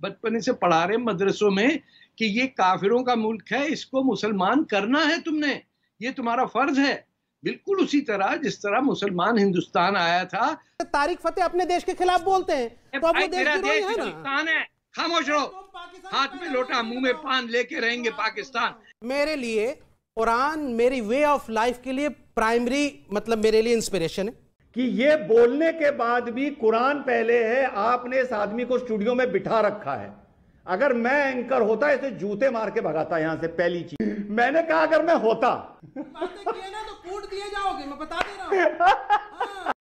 बचपन से पढ़ा रहे मदरसों में कि ये काफिरों का मुल्क है इसको मुसलमान करना है तुमने ये तुम्हारा फ़र्ज़ है। बिल्कुल उसी तरह जिस तरह मुसलमान हिंदुस्तान आया था। तारिक फतेह अपने देश के खिलाफ बोलते हैं तो देश देश है हिंदुस्तान है। खामोश रहो। हाथ में लोटा मुँह में पान लेके रहेंगे पाकिस्तान। मेरे लिए कुरान मेरी वे ऑफ़ लाइफ के लिए प्राइमरी मतलब मेरे लिए इंस्पिरेशन है। कि ये बोलने के बाद भी कुरान पहले है आपने इस आदमी को स्टूडियो में बिठा रखा है। अगर मैं एंकर होता इसे जूते मार के भगाता यहाँ से पहली चीज़। मैंने कहा अगर मैं होता। ना तो कूट दिए जाओगे मैं बता दे रहा हूँ।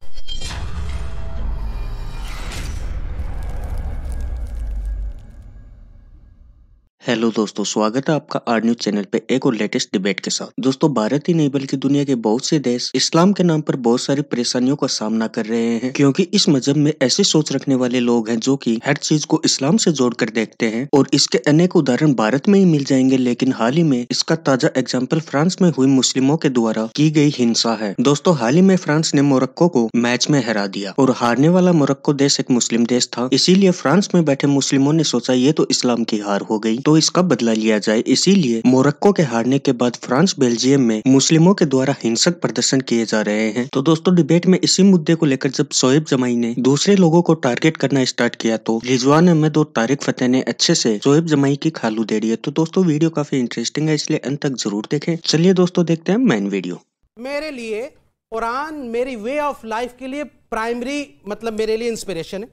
हेलो दोस्तों, स्वागत है आपका आर न्यूज़ चैनल पे एक और लेटेस्ट डिबेट के साथ। दोस्तों, भारत ही नहीं बल्कि दुनिया के बहुत से देश इस्लाम के नाम पर बहुत सारी परेशानियों का सामना कर रहे हैं, क्योंकि इस मज़हब में ऐसी सोच रखने वाले लोग हैं जो कि हर चीज़ को इस्लाम से जोड़कर देखते हैं और इसके अनेक उदाहरण भारत में ही मिल जाएँगे, लेकिन हाल ही में इसका ताज़ा एग्ज़ाम्पल फ्रांस में हुई मुस्लिमों के द्वारा की गई हिंसा है। दोस्तों, हाल ही में फ्रांस ने मोरक्को को मैच में हरा दिया और हारने वाला मोरक्को देश एक मुस्लिम देश था, इसीलिए फ्रांस में बैठे मुस्लिमों ने सोचा, ये तो इस्लाम की हार हो तो इसका बदला लिया जाए। इसीलिए मोरक्को के हारने के बाद फ्रांस, बेल्जियम में मुस्लिमों के द्वारा हिंसक प्रदर्शन किए जा रहे हैं। तो दोस्तों, डिबेट में इसी मुद्दे को लेकर जब शोएब जमाई ने दूसरे लोगों को टारगेट करना स्टार्ट किया तो रिजवान अहमद और तारिक फतेह ने अच्छे से शोएब जमाई की खालू दे है। तो दोस्तों, वीडियो काफ़ी इंटरेस्टिंग है, इसलिए अंत तक ज़रूर देखें। चलिए दोस्तों, देखते हैं मेन वीडियो मेरे लिए कुरान मेरी वे ऑफ़ लाइफ के लिए प्राइमरी मतलब मेरे लिए इंस्पिरेशन है।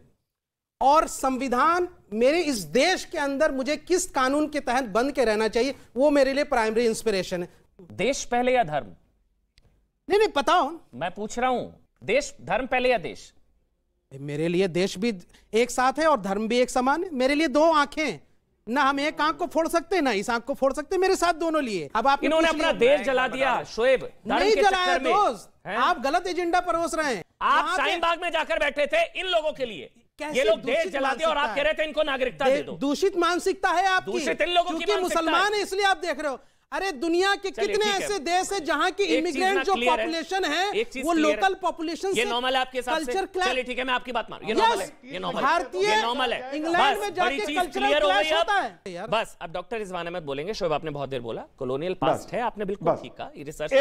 और संविधान मेरे इस देश के अंदर मुझे किस कानून के तहत बंद के रहना चाहिए वो मेरे लिए प्राइमरी इंस्पिरेशन है। देश पहले या धर्म? नहीं नहीं बताओ मैं पूछ रहा हूँ देश धर्म पहले या देश? मेरे लिए देश भी एक साथ है और धर्म भी एक समान है। मेरे लिए दो आँखें हैं। ना हम एक आँख को फोड़ सकते हैं ना इस आँख को फोड़ सकते हैं मेरे साथ दोनों लिए। अब आप इन्होंने अपना देश जला दिया शोएब नहीं जलाया दोस्त। आप गलत एजेंडा परोस रहे हैं। आप शाहीन बाग में जाकर बैठे थे इन लोगों के लिए। ये लोग देश दूषित जला दिया और आप कह रहे थे इनको नागरिकता दे दे- दो। दूषित मानसिकता है आपकी। दूषित इन लोगों की क्योंकि मुसलमान है। इसलिए आप देख रहे हो। अरे दुनिया के कितने ऐसे देश है जहाँ की इमिग्रेंट जो है। पॉपुलेशन है वो लोकल पॉपुलेशन ये नॉर्मल है आपके हिसाब कल्चर क्लैश ठीक है मैं आपकी बात मानू। ये नॉर्मल है। ये नॉर्मल भारतीय नॉर्मल है। इंग्लैंड में जाके हो clash होता है। बस अब डॉक्टर रिजवान अहमद बोलेंगे। शोएब आपने बहुत देर बोला। कॉलोनियल पास्ट है। आपने बिल्कुल ठीक कहा। रिसर्च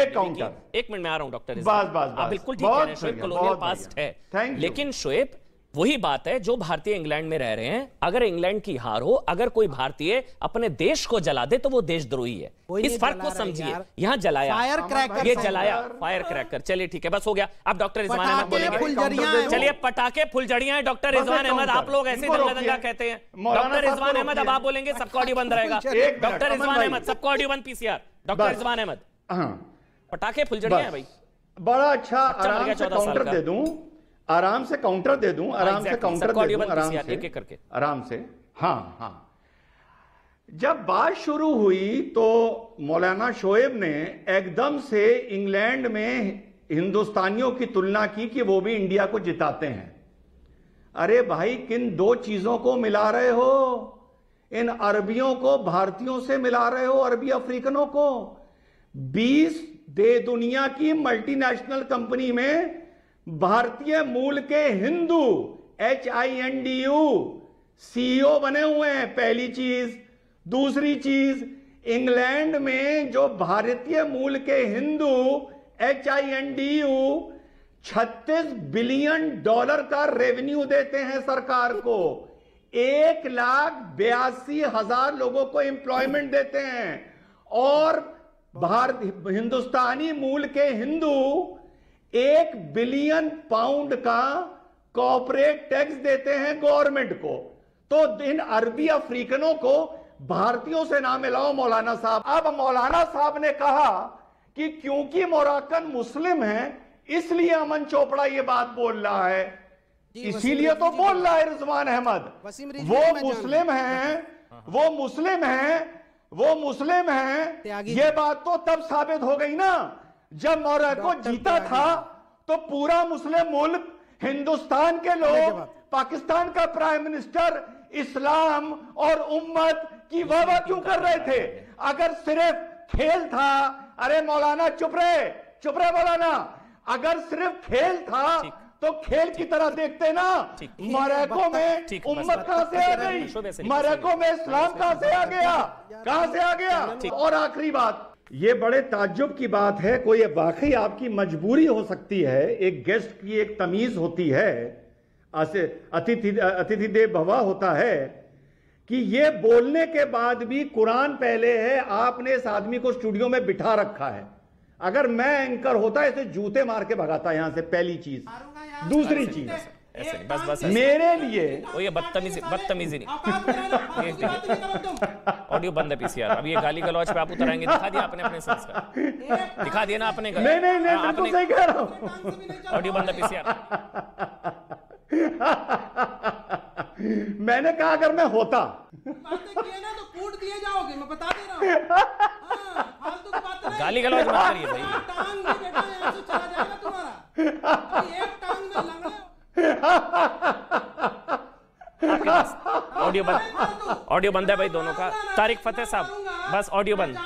एक मिनट में आ रहा हूँ डॉक्टर रिजवान। आप बिल्कुल ठीक कह रहे हैं। शोएब कॉलोनियल पास्ट है. लेकिन शोएब वही बात है जो भारतीय इंग्लैंड में रह रहे हैं। अगर इंग्लैंड की हार हो अगर कोई भारतीय अपने देश को जला दे तो वो देशद्रोही है। इस फ़र्क को है समझिए। यहाँ जलाया। फायर क्रैकर ये जलाया। फायर क्रैकर चलिए ठीक है बस हो गया। अब डॉक्टर रिजवान अहमद पटाखे बोलेंगे चलिए पटाखे फुलझड़ियाँ हैं डॉक्टर रिजवान अहमद। आप लोग ऐसे दंगा दंगा कहते हैं। डॉक्टर रिजवान अहमद अब आप बोलेंगे सबका ऑडियो बंद रहेगा। डॉक्टर रिजवान अहमद सबका ऑडियो बंद पीसीआर। डॉक्टर रिजवान अहमद। हाँ। पटाखे फुलझड़ियाँ। हैं भाई। बड़ा अच्छा आराम से काउंटर दे दूँ। आराम से काउंटर दे दूँ आराम से काउंटर दे दूँ आराम से। करके। आराम से। हाँ हाँ। जब बात शुरू हुई तो मौलाना शोएब ने एकदम से इंग्लैंड में हिंदुस्तानियों की तुलना की कि वो भी इंडिया को जिताते हैं। अरे भाई किन दो चीज़ों को मिला रहे हो? इन अरबियों को भारतीयों से मिला रहे हो अरबी अफ्रीकनों को? 20 दे दुनिया की मल्टीनेशनल कंपनी में भारतीय मूल के Hindu H I N D U CEO बने हुए हैं। पहली चीज़। दूसरी चीज़, इंग्लैंड में जो भारतीय मूल के Hindu H I N D U छत्तीस बिलियन डॉलर का रेवेन्यू देते हैं सरकार को। एक लाख बयासी हज़ार लोगों को एम्प्लॉयमेंट देते हैं। और भारत, हिंदुस्तानी मूल के हिंदू एक बिलियन पाउंड का कॉर्पोरेट टैक्स देते हैं गवर्नमेंट को। तो इन अरबी अफ्रीकनों को भारतीयों से ना मिलाओ मौलाना साहब। अब मौलाना साहब ने कहा कि क्योंकि मोराकन मुस्लिम है इसलिए अमन चोपड़ा ये बात बोल रहा है। इसीलिए तो बोल रहा है रिजवान अहमद। वो मुस्लिम हैं। वो मुस्लिम हैं वो मुस्लिम हैं। ये बात तो तब साबित हो गई ना जब मोरक्को जीता था तो पूरा मुस्लिम मुल्क हिंदुस्तान के लोग पाकिस्तान का प्राइम मिनिस्टर इस्लाम और उम्मत की वाह वाह क्यों कर रहे थे? अगर सिर्फ़ खेल था अरे मौलाना चुप रहे चुप रहे मौलाना। अगर सिर्फ़ खेल था तो खेल की तरह देखते ना। मरैको में उम्मत कहाँ से आ गई? मरैको में इस्लाम कहाँ से आ गया? कहाँ से आ गया? और आखिरी बात ये बड़े ताज्जुब की बात है कोई वाकई आपकी मजबूरी हो सकती है एक गेस्ट की एक तमीज होती है अतिथि अतिथि देव भवा होता है कि ये बोलने के बाद भी कुरान पहले है आपने इस आदमी को स्टूडियो में बिठा रखा है। अगर मैं एंकर होता इसे जूते मार के भगाता यहाँ से पहली चीज़। दूसरी चीज़। ऐसे नहीं बस बस मेरे लिए। वो ये बदतमीजी बदतमीजी नहीं। ऑडियो बंद है पीसीआर अब ये गाली गलौज पे आप उतर आएँगे दिखा दिया आपने अपने संस्कार एक दिखा दिया ना आपने नहीं नहीं नहीं हाँ, बिल्कुल सही कह रहा हूँ। टांग भी ऑडियो बंद है पीसीआर मैंने कहा अगर मैं होता। बातें किए ना तो कूट दिए जाओगे मैं बता दे रहा हूँ। हाँ, फालतू की बातें नहीं। गाली गलौज मत करिए भाई। टांग भी बेटा यहाँ से चला जाएगा तुम्हारा अभी एक टांग में लंगड़े आपके पास ऑडियो बंद। ऑडियो बंद है भाई दोनों का। तारिक फतेह साहब बस ऑडियो बंद।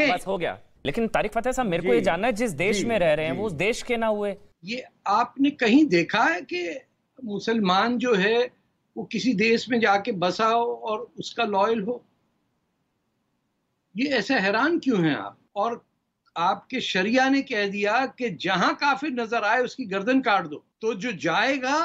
बस हो गया। लेकिन तारिक फतेह साहब मेरे को ये जानना है जिस देश में रह रहे हैं वो उस देश के ना हुए। ये आपने कहीं देखा है कि मुसलमान जो है वो किसी देश में जाके बसा हो और उसका लॉयल हो? ये ऐसे हैरान क्यों हैं आप? और आपके शरिया ने कह दिया कि जहाँ काफिर नज़र आए उसकी गर्दन काट दो। तो जो जाएगा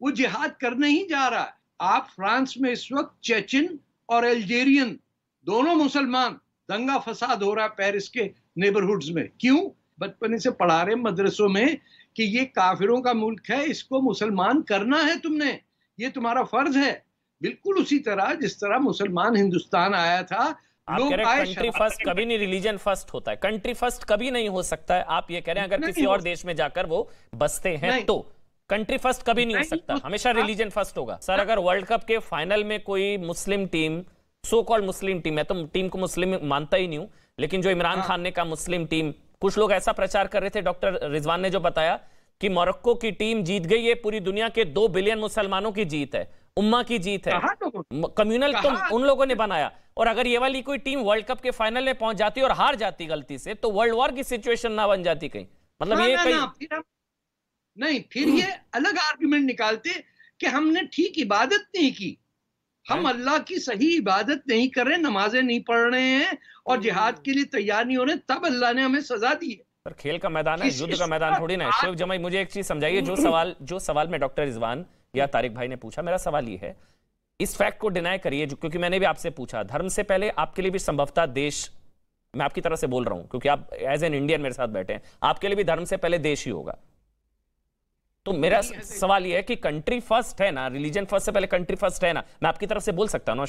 वो जिहाद करने ही जा रहा है। आप फ्रांस में इस वक्त चेचिन और अल्जेरियन दोनों मुसलमान दंगा फसाद हो रहा है पेरिस के नेबरहुड्स में। क्यों? बचपन से पढ़ा रहे मदरसों में कि ये काफिरों का मुल्क है इसको मुसलमान करना है तुमने ये तुम्हारा फ़र्ज़ है। बिल्कुल उसी तरह जिस तरह मुसलमान हिंदुस्तान आया था आप लोग कह रहे कंट्री फ़र्स्ट कभी नहीं रिलीजन फ़र्स्ट होता है। कंट्री फ़र्स्ट कभी नहीं हो सकता है। आप ये कह रहे हैं अगर किसी और देश में जाकर वो बसते हैं। तो। कंट्री फ़र्स्ट कभी नहीं हो सकता। हमेशा रिलीजन फ़र्स्ट होगा। सर अगर वर्ल्ड कप के फाइनल में कोई Muslim team so called Muslim team है तो टीम को मुस्लिम मानता ही नहीं हूँ लेकिन जो इमरान हाँ। खान ने कहा मुस्लिम टीम कुछ लोग ऐसा प्रचार कर रहे थे डॉक्टर रिजवान ने जो बताया कि मोरक्को की टीम जीत गई है पूरी दुनिया के दो बिलियन मुसलमानों की जीत है उम्मा की जीत है। कम्युनल तो उन लोगों ने बनाया। और अगर ये वाली कोई टीम वर्ल्ड कप के फाइनल में पहुँच जाती और हार जाती गलती से तो वर्ल्ड वॉर की सिचुएशन ना बन जाती कहीं। मतलब ये कहीं नहीं फिर ये अलग आर्ग्यूमेंट निकालते कि हमने ठीक इबादत नहीं की। हम अल्लाह की सही इबादत नहीं कर रहे नमाजें नहीं पढ़ रहे हैं और जिहाद के लिए तैयार नहीं हो रहे तब अल्लाह ने हमें सजा दी है। पर खेल का मैदान है युद्ध का मैदान थोड़ी ना है। बात- जमाई मुझे एक चीज़ समझाइए जो सवाल जो सवाल में डॉक्टर रिजवान या तारिक भाई ने पूछा मेरा सवाल ये है इस फैक्ट को डिनाई करिए क्योंकि मैंने भी आपसे पूछा धर्म से पहले आपके लिए भी संभवतः देश मैं आपकी तरफ़ से बोल रहा हूँ क्योंकि आप एज एन इंडियन मेरे साथ बैठे हैं आपके लिए भी धर्म से पहले देश ही होगा। तो मेरा सवाल यह है कि कंट्री फ़र्स्ट है ना रिलीजन फ़र्स्ट से पहले कंट्री फ़र्स्ट है ना? मैं आपकी तरफ़ से बोल सकता हूँ ना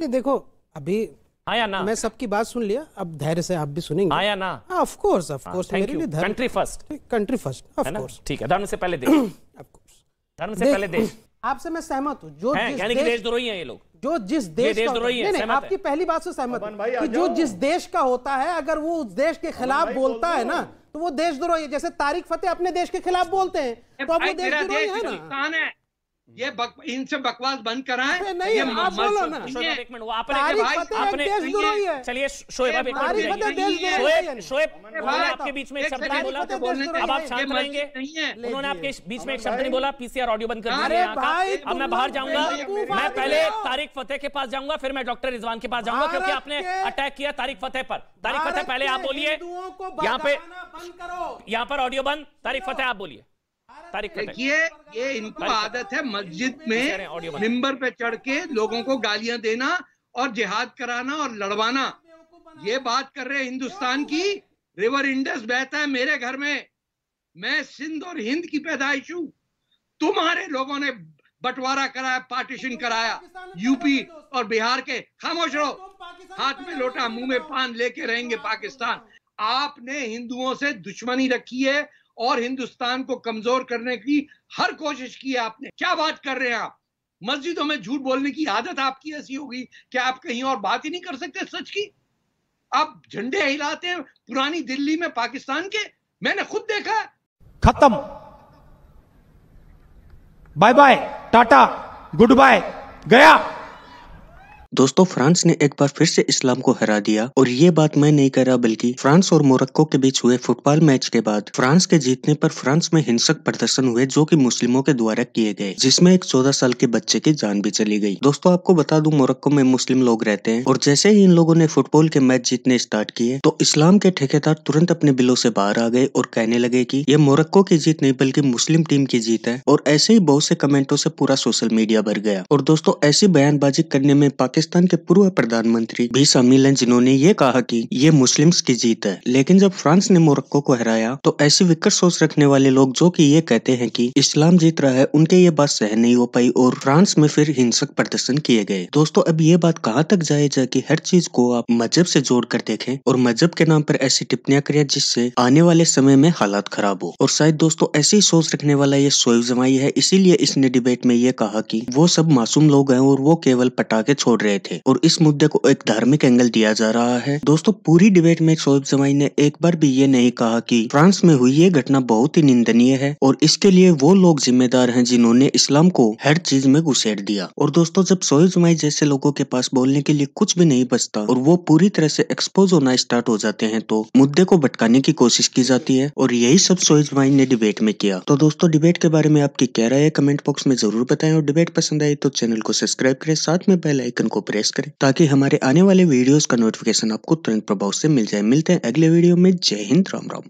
नहीं देखो अभी आया ना? मैं सबकी बात सुन लिया अब धैर्य से आप भी सुनेंगे। आया ना? ऑफ़ कोर्स ऑफ़ कोर्स मेरे लिए country first country first of course ठीक है धर्म से पहले देश। ऑफ़ कोर्स धर्म से पहले देश। आपसे मैं सहमत हूँ। जो है यानी कि देशद्रोही है ये लोग। जो जिस देश देश का नहीं, नहीं, आपकी है। पहली बात से सहमत हूँ कि जो जिस देश का होता है अगर वो उस देश के खिलाफ बोलता है ना तो वो देशद्रोही है। जैसे तारिक फतेह अपने देश के खिलाफ बोलते हैं तो अब वो देशद्रोही देश है ना। ये बक, इनसे बकवास बंद कराएँ। नहीं, आप बोलो ना। एक मिनट वो आपने भाई, आपने- चलिए शोएब आप एक मिनट शोएब आपके बीच में एक शब्द नहीं बोला। अब आप शांत रहेंगे। है। उन्होंने आपके बीच में एक शब्द नहीं बोला पीसीआर ऑडियो बंद कर अरे दीजिए। यहाँ का भाई, अब मैं बाहर जाऊँगा। मैं पहले। तारिक फतेह के पास जाऊँगा फिर मैं डॉक्टर रिजवान के पास जाऊँगा क्योंकि आपने अटैक किया तारिक फतेह पर। तारिक फतेह पहले आप बोलिए। यहाँ पे भड़काना बंद करो। यहाँ पर ऑडियो बंद। तारिक फतेह आप बोलिए। तारिक देखिए ये इनको आदत है मस्जिद में मिंबर पे चढ़ के लोगों को गालियाँ देना और जिहाद कराना और लड़वाना। ये बात कर रहे हैं हिंदुस्तान की। रिवर इंडस बहता है मेरे घर में। मैं सिंध और हिंद की पैदाइश हूँ। तुम्हारे लोगों ने बंटवारा कराया पार्टीशन कराया यूपी और बिहार के। खामोश रहो। हाथ में लोटा मुँह में पान लेके रहेंगे पाकिस्तान। आपने हिंदुओं से दुश्मनी रखी है और हिंदुस्तान को कमज़ोर करने की हर कोशिश की है आपने। क्या बात कर रहे हैं आप? मस्जिदों में झूठ बोलने की आदत आपकी ऐसी होगी कि आप कहीं और बात ही नहीं कर सकते सच की? आप झंडे हिलाते हैं पुरानी दिल्ली में पाकिस्तान के? मैंने खुद देखा खत्म। Bye bye, tata, good bye, गया। दोस्तों, फ्रांस ने एक बार फिर से इस्लाम को हरा दिया और ये बात मैं नहीं कर रहा बल्कि फ्रांस और मोरक्को के बीच हुए फुटबॉल मैच के बाद फ्रांस के जीतने पर फ्रांस में हिंसक प्रदर्शन हुए जो कि मुस्लिमों के द्वारा किए गए, जिसमें एक चौदह साल के बच्चे की जान भी चली गई। दोस्तों, आपको बता दूँ, मोरक्को में मुस्लिम लोग रहते हैं और जैसे ही इन लोगों ने फुटबॉल के मैच जीतने स्टार्ट किए तो इस्लाम के ठेकेदार तुरंत अपने बिलों से बाहर आ गए और कहने लगे की ये मोरक्को की जीत नहीं बल्कि मुस्लिम टीम की जीत है और ऐसे ही बहुत से कमेंटों से पूरा सोशल मीडिया भर गया। और दोस्तों, ऐसी बयानबाजी करने में पाकिस्तान के पूर्व प्रधानमंत्री भी शामिल हैं जिन्होंने ये कहा कि ये मुस्लिम्स की जीत है। लेकिन जब फ्रांस ने मोरक्को को हराया तो ऐसी विकट सोच रखने वाले लोग जो कि ये कहते हैं कि इस्लाम जीत रहा है, उनके ये बात सहन नहीं हो पाई और फ्रांस में फिर हिंसक प्रदर्शन किए गए। दोस्तों, अब ये बात कहाँ तक जाए कि हर चीज़ को आप मज़हब से जोड़ कर देखें और मज़हब के नाम पर ऐसी टिप्पणियाँ करें जिससे आने वाले समय में हालात खराब हो। और शायद दोस्तों, ऐसी सोच रखने वाला ये सोएब जमाई है, इसीलिए इसने डिबेट में ये कहा कि वो सब मासूम लोग हैं और वो केवल पटाखे छोड़ रहे थे। और इस मुद्दे को एक धार्मिक एंगल दिया जा रहा है। दोस्तों, पूरी डिबेट में सोएब जमाई ने एक बार भी ये नहीं कहा कि फ्रांस में हुई ये घटना बहुत ही निंदनीय है और इसके लिए वो लोग जिम्मेदार हैं जिन्होंने इस्लाम को हर चीज़ में घुसेड़ दिया। और दोस्तों, जब सोएब जमाई जैसे लोगों के पास बोलने के लिए कुछ भी नहीं बचता और वो पूरी तरह से एक्सपोज होना स्टार्ट हो जाते हैं तो मुद्दे को भटकाने की कोशिश की जाती है और यही सब सोएब जमाई ने डिबेट में किया। तो दोस्तों डिबेट के बारे में आपकी क्या राय है? कमेंट बॉक्स में ज़रूर बताएँ और डिबेट पसंद आई तो चैनल को सब्सक्राइब करें, साथ में बेल आइकन को प्रेस करें ताकि हमारे आने वाले वीडियोस का नोटिफिकेशन आपको तुरंत प्रभाव से मिल जाए। मिलते हैं अगले वीडियो में। जय हिंद, राम राम।